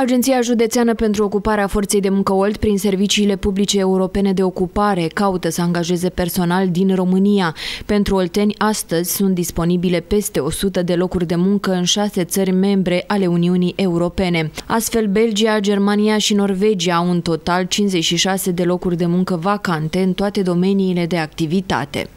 Agenția Județeană pentru Ocuparea Forței de Muncă Olt prin serviciile publice europene de ocupare caută să angajeze personal din România. Pentru olteni, astăzi sunt disponibile peste 100 de locuri de muncă în șase țări membre ale Uniunii Europene. Astfel, Belgia, Germania și Norvegia au în total 56 de locuri de muncă vacante în toate domeniile de activitate.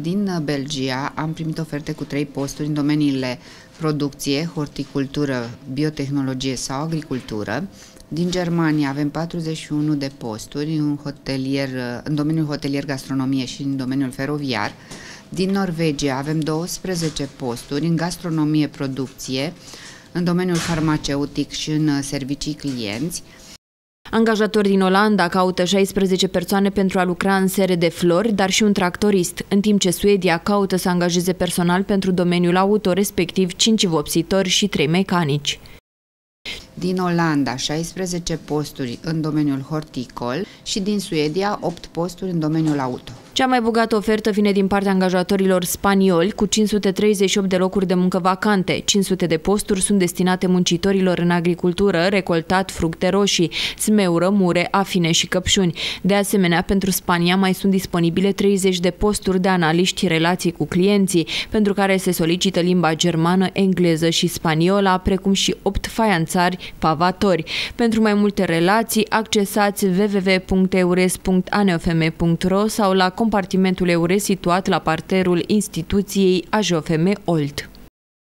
Din Belgia am primit oferte cu trei posturi în domeniile producție, horticultură, biotehnologie sau agricultură. Din Germania avem 41 de posturi în, hotelier, în domeniul hotelier gastronomie și în domeniul feroviar. Din Norvegia avem 12 posturi în gastronomie producție, în domeniul farmaceutic și în servicii clienți. Angajatori din Olanda caută 16 persoane pentru a lucra în sere de flori, dar și un tractorist, în timp ce Suedia caută să angajeze personal pentru domeniul auto, respectiv 5 vopsitori și 3 mecanici. Din Olanda, 16 posturi în domeniul horticol și din Suedia, 8 posturi în domeniul auto. Cea mai bogată ofertă vine din partea angajatorilor spanioli, cu 538 de locuri de muncă vacante. 500 de posturi sunt destinate muncitorilor în agricultură, recoltat, fructe roșii, smeură, mure, afine și căpșuni. De asemenea, pentru Spania mai sunt disponibile 30 de posturi de analiști relații cu clienții, pentru care se solicită limba germană, engleză și spaniola, precum și 8 faianțari pavatori. Pentru mai multe relații, accesați www.eures.aneofm.ro sau la compartimentul EURE situat la parterul instituției AJOFM Olt.